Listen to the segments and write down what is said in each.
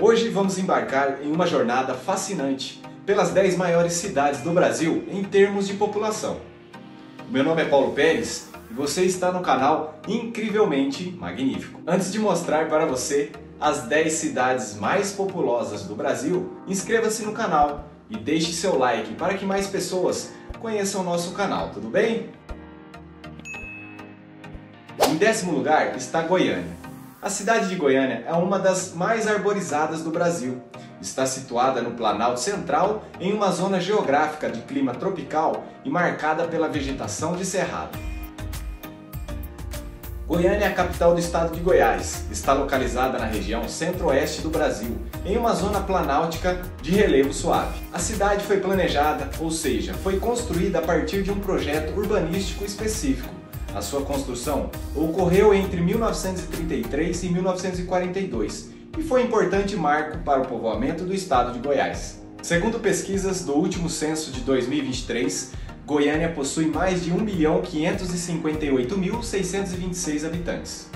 Hoje vamos embarcar em uma jornada fascinante pelas 10 maiores cidades do Brasil em termos de população. Meu nome é Paulo Pérez e você está no canal Incrivelmente Magnífico. Antes de mostrar para você as 10 cidades mais populosas do Brasil, inscreva-se no canal e deixe seu like para que mais pessoas conheçam o nosso canal, tudo bem? Em décimo lugar está Goiânia. A cidade de Goiânia é uma das mais arborizadas do Brasil. Está situada no Planalto Central, em uma zona geográfica de clima tropical e marcada pela vegetação de cerrado. Goiânia é a capital do estado de Goiás. Está localizada na região centro-oeste do Brasil, em uma zona planáltica de relevo suave. A cidade foi planejada, ou seja, foi construída a partir de um projeto urbanístico específico, a sua construção ocorreu entre 1933 e 1942 e foi importante marco para o povoamento do estado de Goiás. Segundo pesquisas do último censo de 2023, Goiânia possui mais de 1.558.626 habitantes.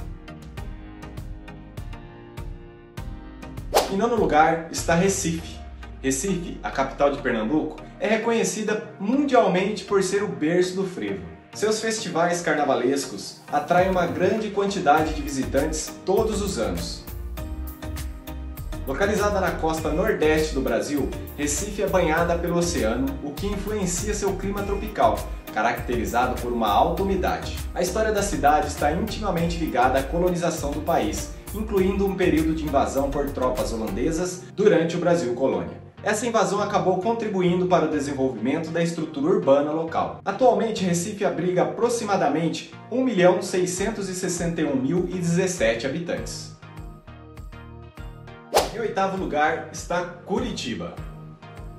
Em nono lugar está Recife. Recife, a capital de Pernambuco, é reconhecida mundialmente por ser o berço do frevo. Seus festivais carnavalescos atraem uma grande quantidade de visitantes todos os anos. Localizada na costa nordeste do Brasil, Recife é banhada pelo oceano, o que influencia seu clima tropical, caracterizado por uma alta umidade. A história da cidade está intimamente ligada à colonização do país, incluindo um período de invasão por tropas holandesas durante o Brasil colônia. Essa invasão acabou contribuindo para o desenvolvimento da estrutura urbana local. Atualmente, Recife abriga aproximadamente 1.661.017 habitantes. Em oitavo lugar está Curitiba.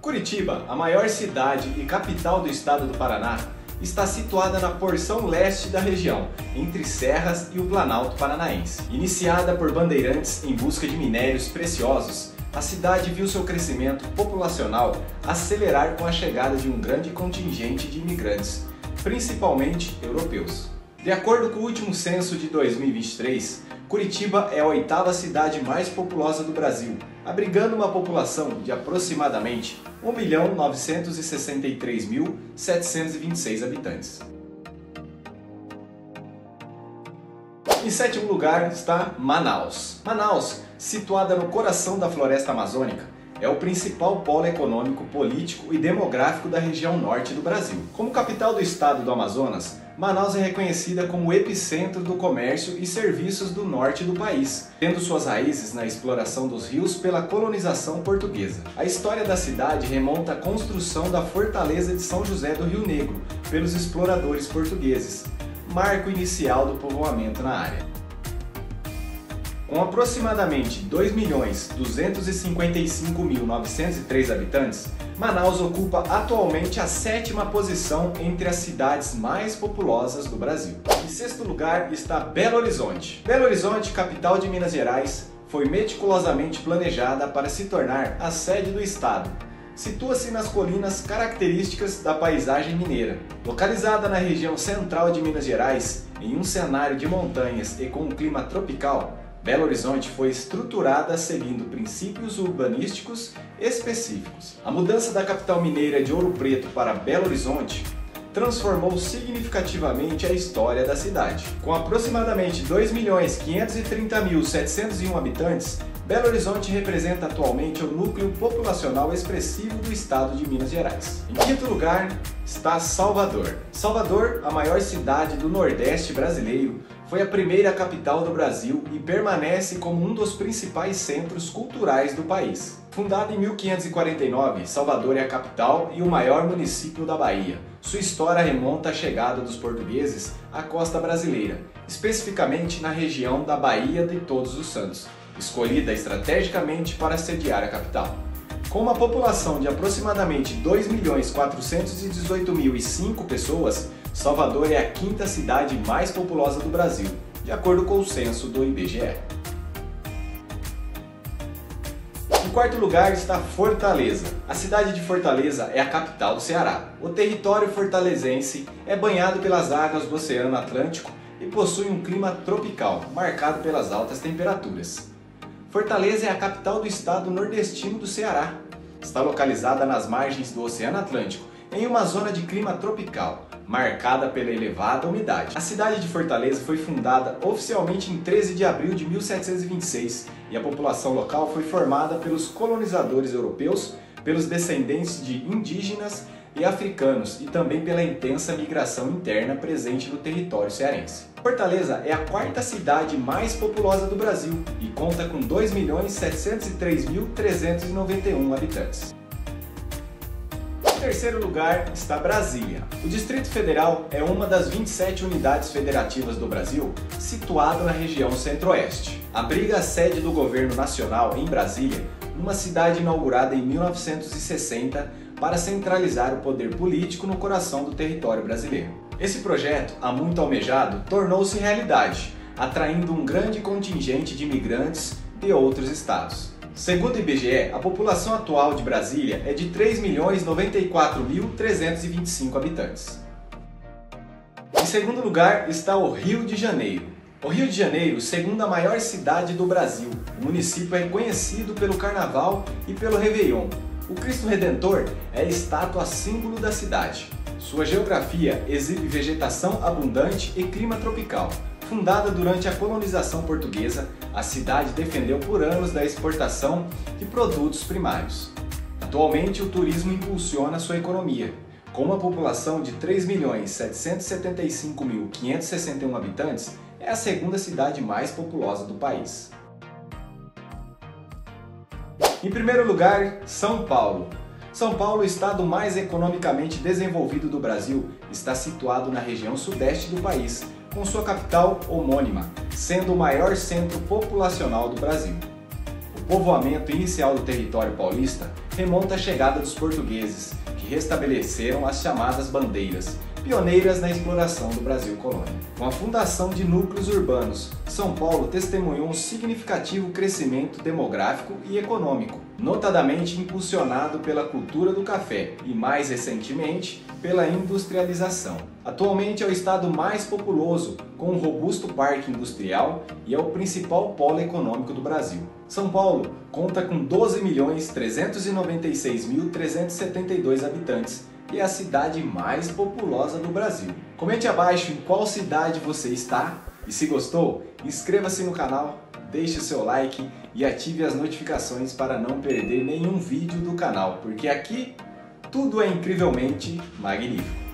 Curitiba, a maior cidade e capital do estado do Paraná, está situada na porção leste da região, entre Serras e o Planalto Paranaense. Iniciada por bandeirantes em busca de minérios preciosos, a cidade viu seu crescimento populacional acelerar com a chegada de um grande contingente de imigrantes, principalmente europeus. De acordo com o último censo de 2023, Curitiba é a oitava cidade mais populosa do Brasil, abrigando uma população de aproximadamente 1.963.726 habitantes. Em sétimo lugar está Manaus. Manaus, situada no coração da floresta amazônica, é o principal polo econômico, político e demográfico da região norte do Brasil. Como capital do estado do Amazonas, Manaus é reconhecida como o epicentro do comércio e serviços do norte do país, tendo suas raízes na exploração dos rios pela colonização portuguesa. A história da cidade remonta à construção da fortaleza de São José do Rio Negro pelos exploradores portugueses, marco inicial do povoamento na área. Com aproximadamente 2.255.903 habitantes, Manaus ocupa atualmente a sétima posição entre as cidades mais populosas do Brasil. Em sexto lugar está Belo Horizonte. Belo Horizonte, capital de Minas Gerais, foi meticulosamente planejada para se tornar a sede do estado, situa-se nas colinas características da paisagem mineira. Localizada na região central de Minas Gerais, em um cenário de montanhas e com um clima tropical, Belo Horizonte foi estruturada seguindo princípios urbanísticos específicos. A mudança da capital mineira de Ouro Preto para Belo Horizonte transformou significativamente a história da cidade. Com aproximadamente 2.530.701 habitantes, Belo Horizonte representa atualmente o núcleo populacional expressivo do estado de Minas Gerais. Em quinto lugar está Salvador. Salvador, a maior cidade do Nordeste brasileiro, foi a primeira capital do Brasil e permanece como um dos principais centros culturais do país. Fundada em 1549, Salvador é a capital e o maior município da Bahia. Sua história remonta à chegada dos portugueses à costa brasileira, especificamente na região da Baía de Todos os Santos, escolhida estrategicamente para sediar a capital. Com uma população de aproximadamente 2.418.005 pessoas, Salvador é a quinta cidade mais populosa do Brasil, de acordo com o censo do IBGE. Em quarto lugar está Fortaleza. A cidade de Fortaleza é a capital do Ceará. O território fortalezense é banhado pelas águas do Oceano Atlântico e possui um clima tropical, marcado pelas altas temperaturas. Fortaleza é a capital do estado nordestino do Ceará. Está localizada nas margens do Oceano Atlântico, em uma zona de clima tropical, marcada pela elevada umidade. A cidade de Fortaleza foi fundada oficialmente em 13 de abril de 1726 e a população local foi formada pelos colonizadores europeus, pelos descendentes de indígenas e africanos e também pela intensa migração interna presente no território cearense. Fortaleza é a quarta cidade mais populosa do Brasil e conta com 2.703.391 habitantes. Terceiro lugar está Brasília. O Distrito Federal é uma das 27 unidades federativas do Brasil, situado na região centro-oeste. Abriga a sede do governo nacional em Brasília, uma cidade inaugurada em 1960 para centralizar o poder político no coração do território brasileiro. Esse projeto, há muito almejado, tornou-se realidade, atraindo um grande contingente de imigrantes de outros estados. Segundo o IBGE, a população atual de Brasília é de 3.094.325 habitantes. Em segundo lugar está o Rio de Janeiro. O Rio de Janeiro, segunda maior cidade do Brasil, o município é conhecido pelo Carnaval e pelo Réveillon, o Cristo Redentor é a estátua símbolo da cidade. Sua geografia exibe vegetação abundante e clima tropical. Fundada durante a colonização portuguesa, a cidade defendeu por anos da exportação de produtos primários. Atualmente, o turismo impulsiona sua economia. Com uma população de 3.775.561 habitantes, é a segunda cidade mais populosa do país. Em primeiro lugar, São Paulo. São Paulo, o estado mais economicamente desenvolvido do Brasil, está situado na região sudeste do país, com sua capital homônima, sendo o maior centro populacional do Brasil. O povoamento inicial do território paulista remonta à chegada dos portugueses, que restabeleceram as chamadas bandeiras, pioneiras na exploração do Brasil colônia. Com a fundação de núcleos urbanos, São Paulo testemunhou um significativo crescimento demográfico e econômico, notadamente impulsionado pela cultura do café e, mais recentemente, pela industrialização. Atualmente é o estado mais populoso, com um robusto parque industrial e é o principal polo econômico do Brasil. São Paulo conta com 12.396.372 habitantes e é a cidade mais populosa do Brasil. Comente abaixo em qual cidade você está e se gostou, inscreva-se no canal, deixe o seu like e ative as notificações para não perder nenhum vídeo do canal, porque aqui tudo é incrivelmente magnífico.